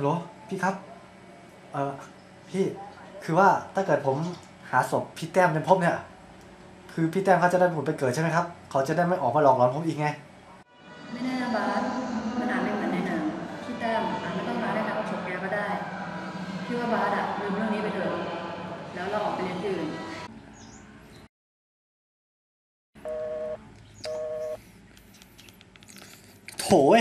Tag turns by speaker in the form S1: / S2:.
S1: ฮัลโหลพี่ครับ เออพี่คือว่าถ้าเกิดผมหาศพพี่แต้มจนพบเนี่ย คือพี่แต้มเขาจะได้ผุดไปเกิดใช่ไหมครับ เขาจะได้ไม่ออกมาหลอกหลอนผมอีกไง
S2: ไม่แน่นะบาสมันอาจไม่เหมือนในหนังพี่แต้มอาจไม่ต้องมาได้การประสบแกก็ได้ พี่ว่าบาสอะลืมเรื่องนี้ไปเถอะแล้วเราออกไปเรียนที่อื่น
S1: โถย